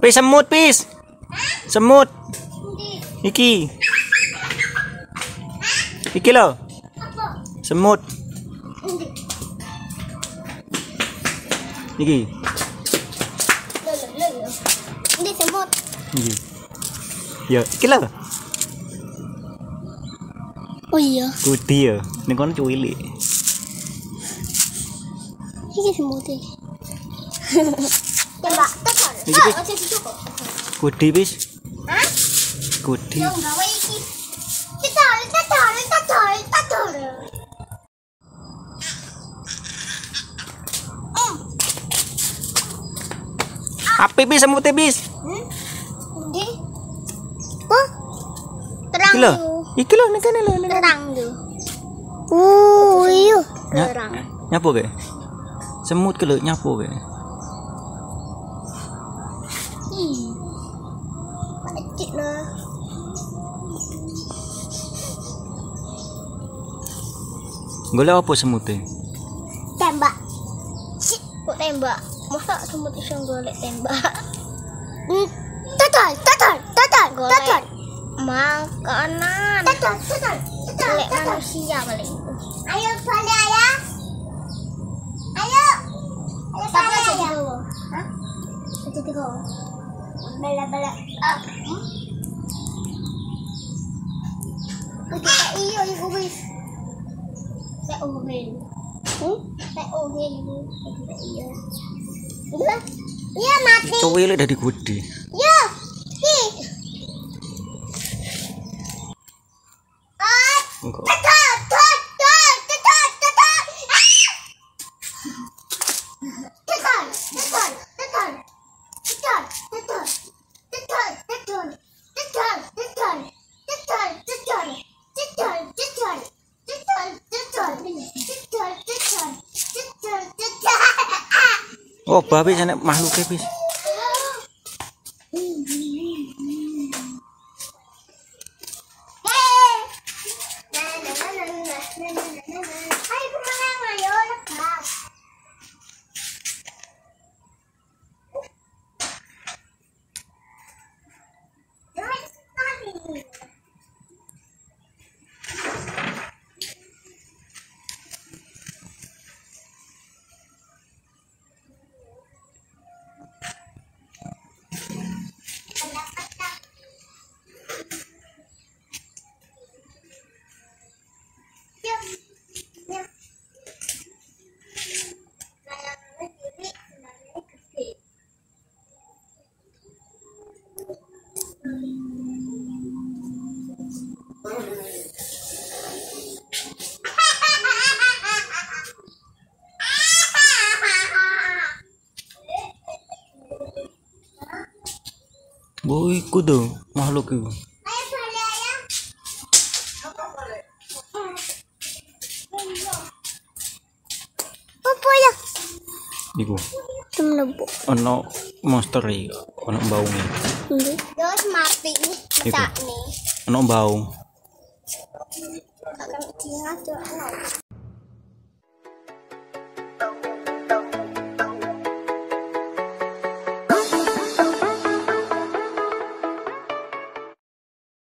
Pis semut, pis. Semut. Iki. Iki lo. Semut. Iki. Ini semut. Iki. Ya, iki lo. Oh iya, Kudi ya. Ning kono ini semut ini. Tembak. Iki Cuk. Kudi wis. Kudi. Api bis semut bis. Hmm? Oh. Terang iki. Iki lo nih kan lo? Terang tuh. Uh, iyo. Terang. Nyapu gak? Semut kalo nyapu gak? Ih. Lah. Golek apa semute? Tembak. Sik, kok tembak? Masa semut iso golek tembak? Hmm, Tetar, tetar, tetar, tetar. Makanan. Tetar, tetar, tetar. Golek manusia paling. Ayo balik ayah. Ayo. Ayo balik ayah. Hah? Itu tiga bala bala ah hmm? Iyo yung uwis. Sa uhil. Sa iyo. Mati. Cowok ini dari gede. Ya. Hi. Oh, babi sana makhluk kebis. Gue ikut dong makhluk itu. Apa ya? Iku. Temlebu. Ono monster iki, ono baunge. Terus mati sak nih. Ono baung.